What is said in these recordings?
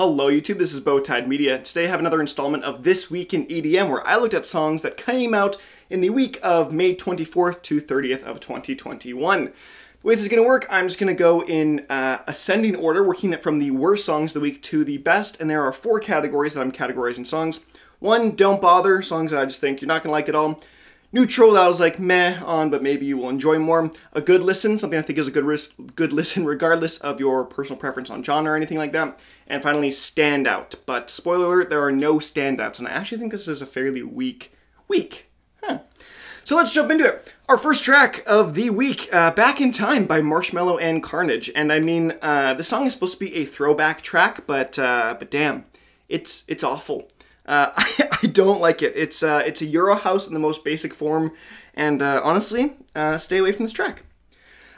Hello YouTube, this is Bowtied Media. Today I have another installment of This Week in EDM where I looked at songs that came out in the week of May 24th to 30th of 2021. The way this is going to work, I'm just going to go in uh, ascending order, working it from the worst songs of the week to the best, and there are four categories that I'm categorizing songs. One, don't bother, songs that I just think you're not going to like at all neutral that I was like meh on, but maybe you will enjoy more. A good listen, something I think is a good good listen regardless of your personal preference on genre or anything like that. And finally, standout. But spoiler alert, there are no standouts, and I actually think this is a fairly weak week. Huh. So let's jump into it. Our first track of the week, uh, Back in Time by Marshmello and Carnage. And I mean, uh, the song is supposed to be a throwback track, but uh, but damn, it's it's awful. Uh, I, I, don't like it. It's uh, it's a Euro house in the most basic form, and uh, honestly, uh, stay away from this track.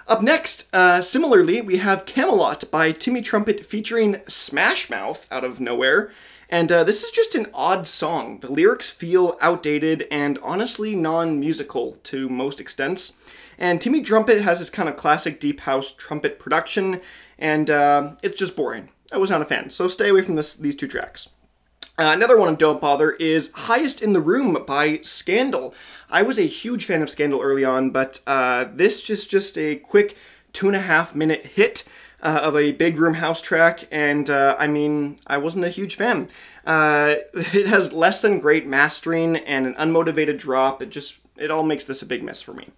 Up next, uh, similarly, we have Camelot by Timmy Trumpet featuring Smash Mouth out of nowhere. And this is just an odd song. The lyrics feel outdated and honestly non musical to most extents. And Timmy Trumpet has this kind of classic deep house trumpet production, and it's just boring. I was not a fan, so stay away from this, these two tracks. Uh, another one of Don't Bother is Highest in the Room by SCNDL. I was a huge fan of SCNDL early on, but uh, this just just a quick two and a half minute hit uh, of a big room house track, and uh, I mean, I wasn't a huge fan. Uh, it has less than great mastering and an unmotivated drop. It just it all makes this a big mess for me.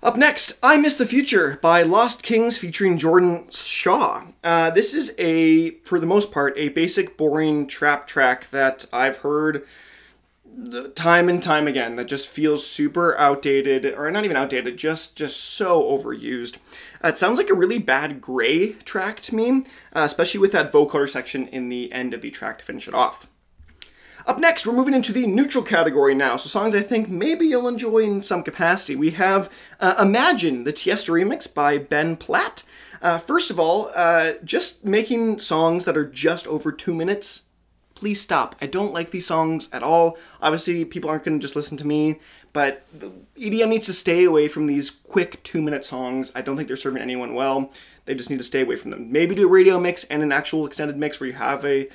Up next, I Miss the Future by Lost Kings featuring Jordan Shaw. Uh, this is a, for the most part, a basic, boring trap track that I've heard time and time again that just feels super outdated, or not even outdated, just just so overused. Uh, it sounds like a really bad gray track to me, uh, especially with that vocoder section in the end of the track to finish it off. Up next, we're moving into the neutral category now, so songs I think maybe you'll enjoy in some capacity. We have uh, Imagine, the Tiesto remix by Ben Platt. Uh, first of all, uh, just making songs that are just over two minutes, please stop. I don't like these songs at all. Obviously, people aren't going to just listen to me, but EDM needs to stay away from these quick two minute songs. I don't think they're serving anyone well. They just need to stay away from them. Maybe do a radio mix and an actual extended mix where you have a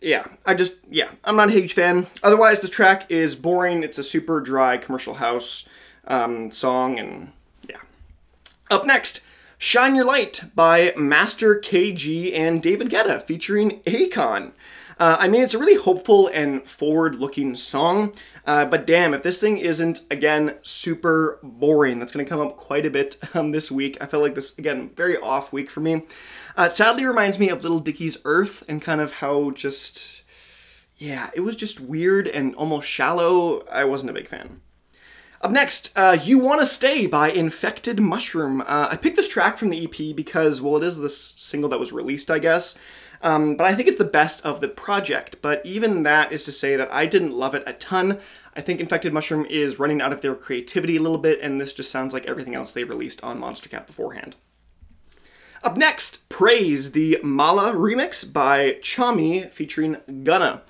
yeah, I just, yeah, I'm not a huge fan. Otherwise, the track is boring. It's a super dry commercial house um, song, and yeah. Up next, Shine Your Light by Master KG and David Guetta featuring Akon. Uh, I mean, it's a really hopeful and forward-looking song, uh, but damn, if this thing isn't, again, super boring, that's going to come up quite a bit um, this week. I felt like this, again, very off week for me. Uh, sadly reminds me of Lil Dicky's Earth and kind of how just, yeah, it was just weird and almost shallow. I wasn't a big fan. Up next, uh, You Wanna Stay by Infected Mushroom. Uh, I picked this track from the EP because, well, it is this single that was released, I guess. Um, but I think it's the best of the project. But even that is to say that I didn't love it a ton. I think Infected Mushroom is running out of their creativity a little bit, and this just sounds like everything else they've released on Monstercat beforehand. Up next, Praise, the Malaa remix by Tchami featuring Gunna.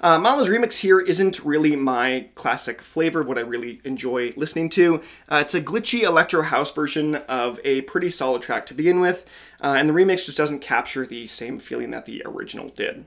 Uh, Malaa's remix here isn't really my classic flavor of what I really enjoy listening to. Uh, it's a glitchy electro house version of a pretty solid track to begin with, uh, and the remix just doesn't capture the same feeling that the original did.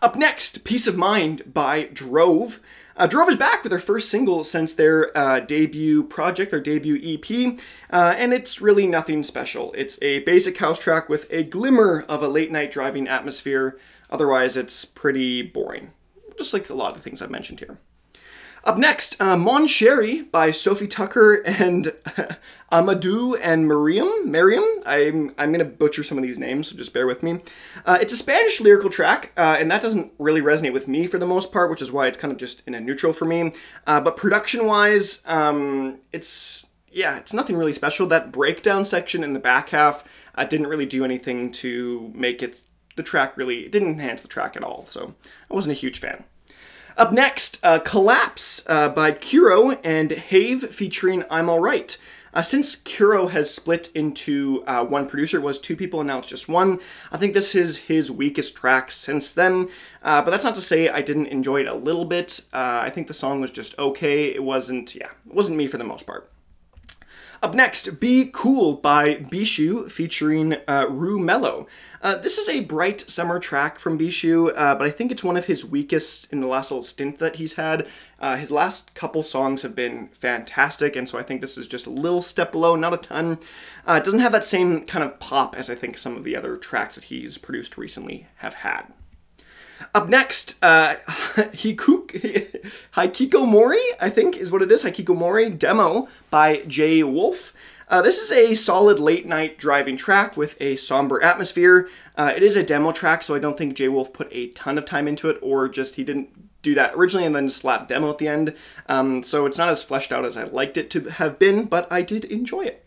Up next, Peace of Mind by Drove. Uh, Drove is back with their first single since their uh, debut project, their debut EP, uh, and it's really nothing special. It's a basic house track with a glimmer of a late night driving atmosphere. Otherwise, it's pretty boring, just like a lot of things I've mentioned here. Up next, uh, Mon Chéri by Sofi Tukker and Amadou and Miriam. Miriam, I'm, I'm to butcher some of these names, so just bear with me. Uh, it's a Spanish lyrical track, uh, and that doesn't really resonate with me for the most part, which is why it's kind of just in a neutral for me. Uh, but production-wise, um, it's, yeah, it's nothing really special. That breakdown section in the back half uh, didn't really do anything to make it, the track really, it didn't enhance the track at all, so I wasn't a huge fan. Up next, uh, Collapse uh, by KUURO and hayve featuring imallryt. Uh, since KUURO has split into uh, one producer, it was two people and now it's just one. I think this is his weakest track since then, uh, but that's not to say I didn't enjoy it a little bit. Uh, I think the song was just okay. It wasn't, yeah, it wasn't me for the most part. Up next, Be Cool by Bishu featuring uh, Rue Melo. Uh, this is a bright summer track from Bishu, uh, but I think it's one of his weakest in the last little stint that he's had. Uh, his last couple songs have been fantastic, and so I think this is just a little step below, not a ton. Uh, it doesn't have that same kind of pop as I think some of the other tracks that he's produced recently have had. Up next, uh, Hiku- Hikikomori, I think is what it is. Hikikomori demo by Jai Wolf. Uh, this is a solid late night driving track with a somber atmosphere. Uh, it is a demo track, so I don't think Jai Wolf put a ton of time into it, or just he didn't do that originally and then slap demo at the end. Um, so it's not as fleshed out as I'd liked it to have been, but I did enjoy it.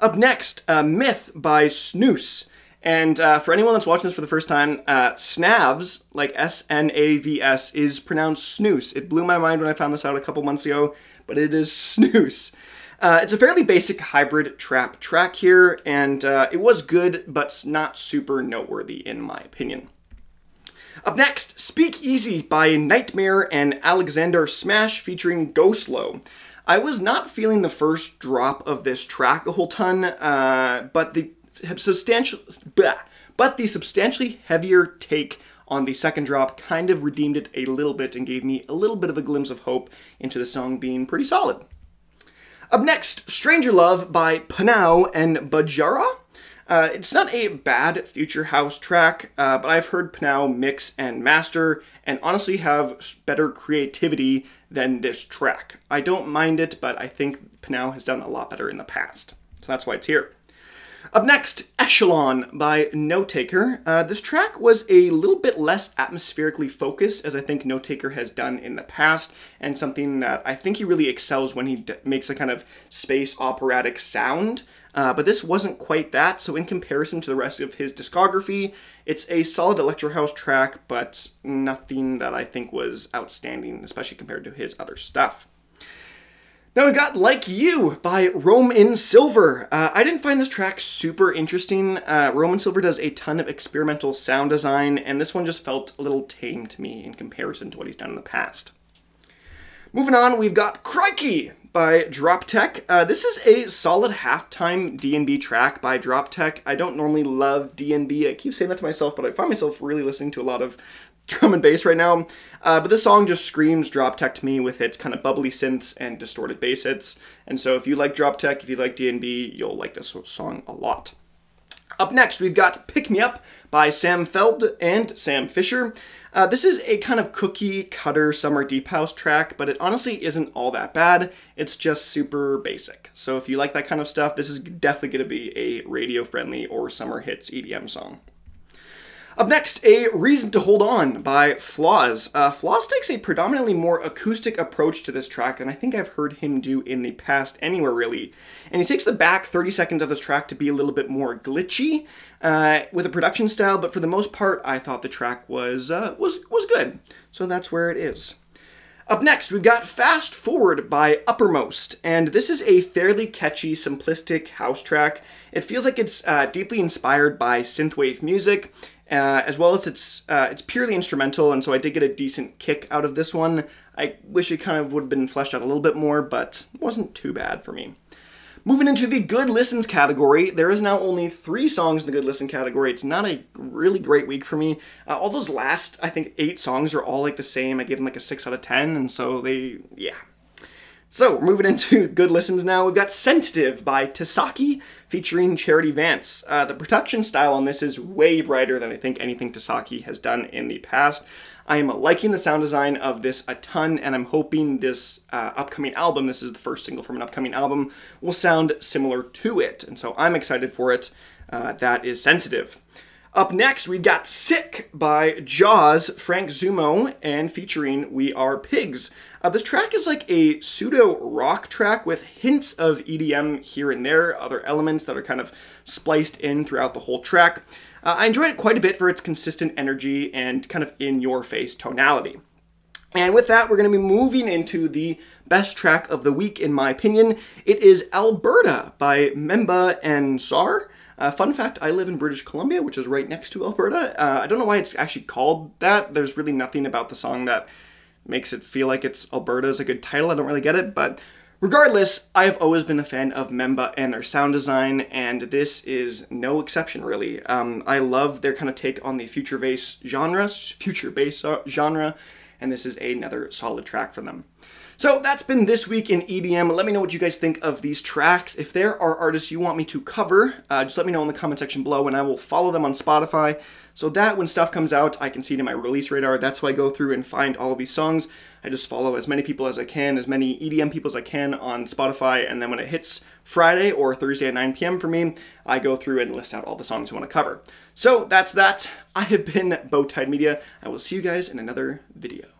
Up next, uh, Myth by Snavs. And uh, for anyone that's watching this for the first time, uh, Snavs, like S N A V S, is pronounced snooze. It blew my mind when I found this out a couple months ago, but it is snooze. Uh, it's a fairly basic hybrid trap track here, and uh, it was good, but not super noteworthy in my opinion. Up next, Speak Easy by NGHTMRE and Alexandar Smash featuring Ghostlo. I was not feeling the first drop of this track a whole ton, uh, but the substantial, blah, but the substantially heavier take on the second drop kind of redeemed it a little bit and gave me a little bit of a glimpse of hope into the song being pretty solid. Up next, Stranger Love by PNAU and Budjerah. Uh, it's not a bad Future House track, uh, but I've heard PNAU mix and master and honestly have better creativity than this track. I don't mind it, but I think PNAU has done a lot better in the past. So that's why it's here. Up next, Echelon by Notaker. Uh, this track was a little bit less atmospherically focused, as I think Notaker has done in the past, and something that I think he really excels when he makes a kind of space operatic sound. Uh, but this wasn't quite that, so in comparison to the rest of his discography, it's a solid electro house track, but nothing that I think was outstanding, especially compared to his other stuff. Now we've got Like You by Rome in Silver. Uh, I didn't find this track super interesting. Uh, in Silver does a ton of experimental sound design, and this one just felt a little tame to me in comparison to what he's done in the past. Moving on, we've got Crikey by Droptek. Uh, this is a solid halftime D&B track by Droptek. I don't normally love D&B. I keep saying that to myself, but I find myself really listening to a lot of drum and bass right now. Uh, but this song just screams Droptek to me with its kind of bubbly synths and distorted bass hits. And so if you like Droptek, if you like D&B, you'll like this song a lot. Up next, we've got Pick Me Up by Sam Feldt and Sam Fischer. Uh, this is a kind of cookie cutter summer deep house track, but it honestly isn't all that bad. It's just super basic. So if you like that kind of stuff, this is definitely going to be a radio friendly or summer hits EDM song. Up next, A Reason to Hold On by Flaws. Uh, Flaws takes a predominantly more acoustic approach to this track than I think I've heard him do in the past anywhere, really. And he takes the back 30 seconds of this track to be a little bit more glitchy uh, with a production style, but for the most part, I thought the track was, uh, was, was good. So that's where it is. Up next, we've got Fast Forward by Uppermost, and this is a fairly catchy, simplistic house track. It feels like it's uh, deeply inspired by synthwave music, uh, as well as it's uh, it's purely instrumental, and so I did get a decent kick out of this one. I wish it kind of would have been fleshed out a little bit more, but it wasn't too bad for me. Moving into the good listens category, there is now only three songs in the good listen category. It's not a really great week for me. Uh, all those last, I think, eight songs are all like the same. I gave them like a six out of ten, and so they, yeah, so, we're moving into good listens now. We've got Sensitive by Tisoki featuring Charity Vance. Uh, the production style on this is way brighter than I think anything Tisoki has done in the past. I am liking the sound design of this a ton, and I'm hoping this uh, upcoming album, this is the first single from an upcoming album, will sound similar to it. And so I'm excited for it. Uh, that is Sensitive. Up next, we've got Sick by Jauz, Frank Zummo, and featuring We Are Pigs. Uh, this track is like a pseudo rock track with hints of EDM here and there, other elements that are kind of spliced in throughout the whole track. Uh, I enjoyed it quite a bit for its consistent energy and kind of in your face tonality. And with that, we're going to be moving into the best track of the week, in my opinion. It is Alberta by Memba and Sar. Uh, fun fact I live in British Columbia, which is right next to Alberta. Uh, I don't know why it's actually called that. There's really nothing about the song that makes it feel like it's Alberta is a good title. I don't really get it, but Regardless, I have always been a fan of Memba and their sound design, and this is no exception, really. Um, I love their kind of take on the future bass genre, future bass genre, and this is another solid track for them. So that's been this week in EDM. Let me know what you guys think of these tracks. If there are artists you want me to cover, uh, just let me know in the comment section below and I will follow them on Spotify so that when stuff comes out, I can see it in my release radar. That's why I go through and find all of these songs. I just follow as many people as I can, as many EDM people as I can on Spotify, and then when it hits Friday or Thursday at 9 p.m. for me, I go through and list out all the songs I want to cover. So that's that. I have been Bowtied Media. I will see you guys in another video.